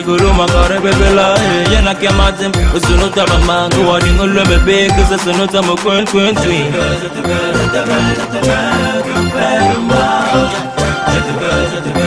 riguruma karebebela yenake matem usunuta bamangu wadingulwe bebeke sesunuta mokwenkwentwi Thank you.